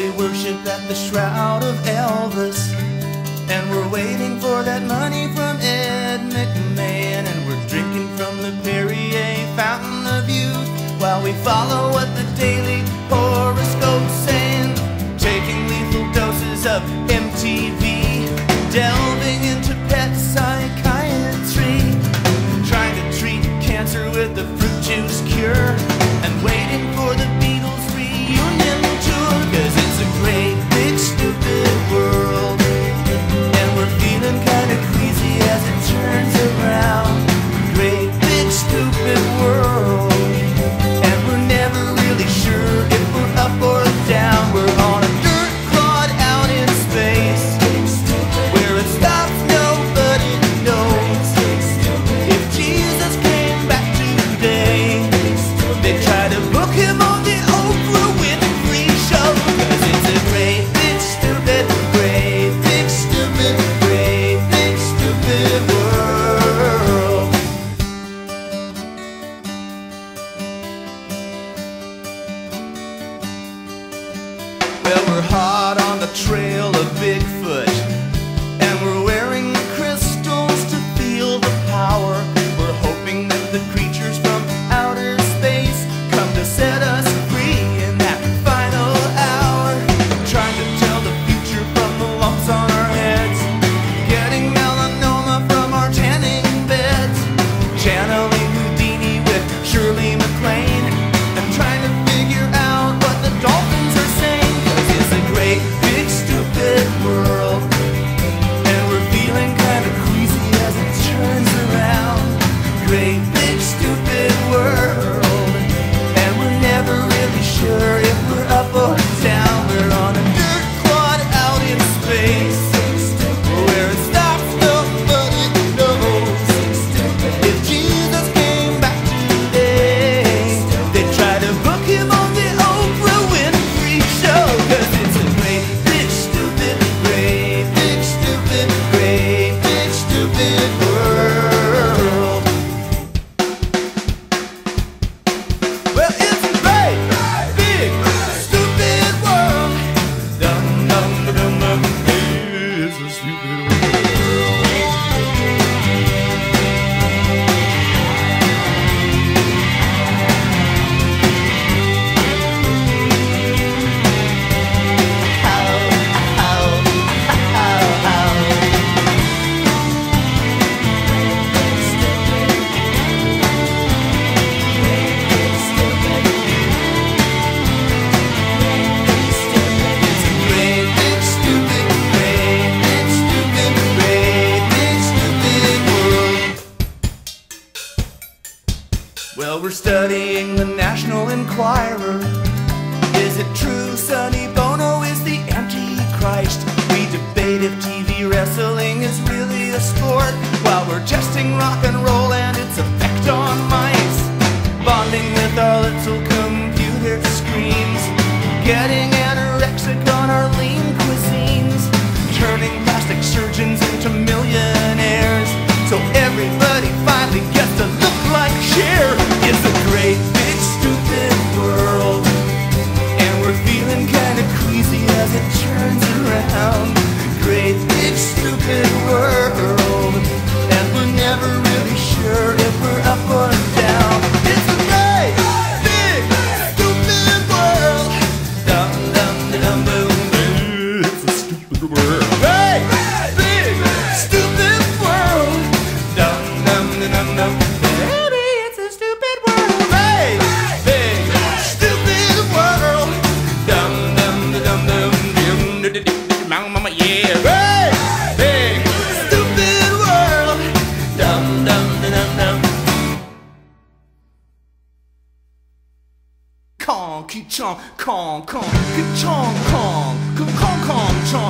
we worship at the shroud of Elvis. And we're waiting for that money from Ed McMahon. And we're drinking from the Perrier fountain of youth while we follow what the daily big We're studying the National Enquirer. Ki chong, kong, kong, ki chong, kong, kong, kong, kong, kong